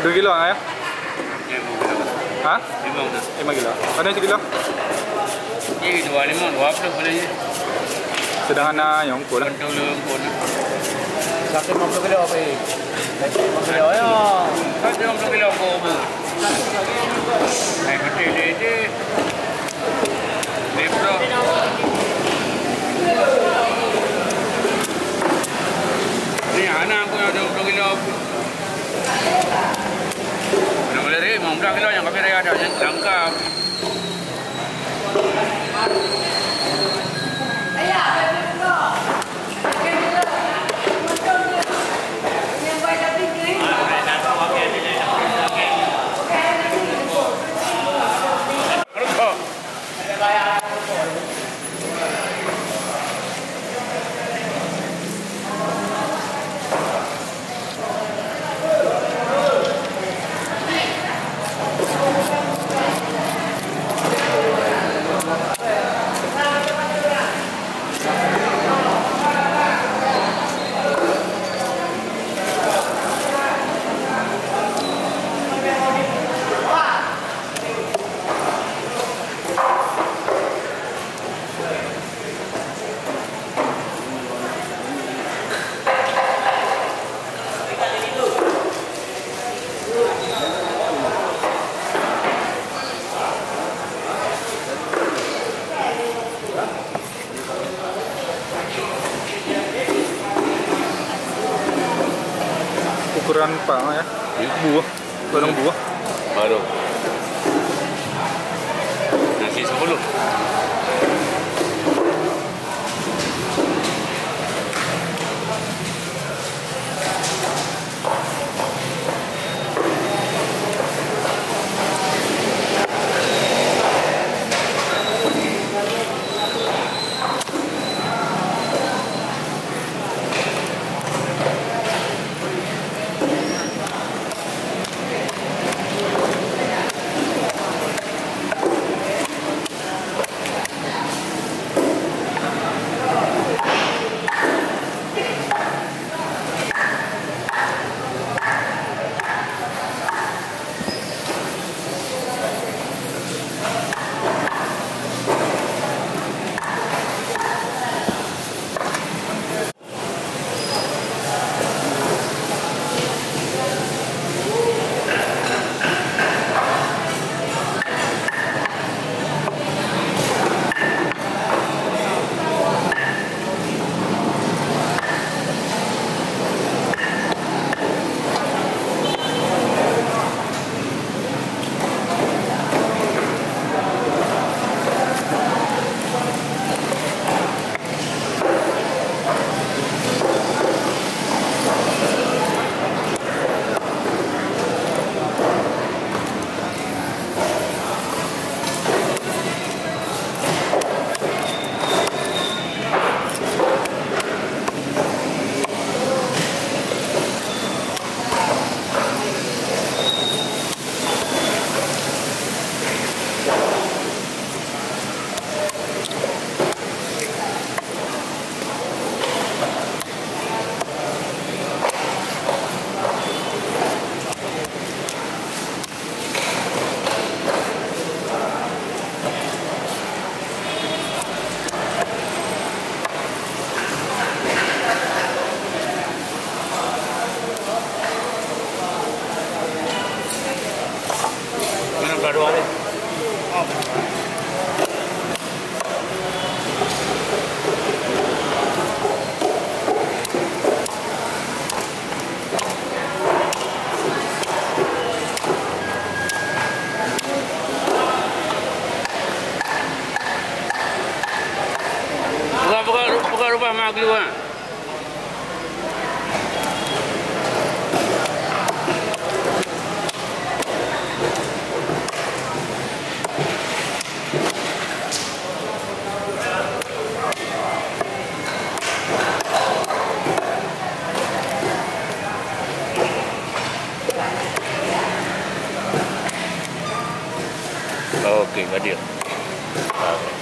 kilo ang kilo. Ha? Lima na. 5 kilo. Ano yung kilo? Ini dua lima, dua puluh boleh je. Sedangkan na yung kulang. Dua puluh pun. Satu 50 kilo apa ni? 50 kilo ya. Lima puluh kilo kau ber. Naik kecil dia je. Lima Ni anak aku yang 20 kilo. Eh, memang budak yang kami raya ada yang tangkap. Ukuran pa nga ya. Buah. Barang buah. Baru. Nasi sepuluh. Bao rumah à Ok, Okey, hadir. Kaya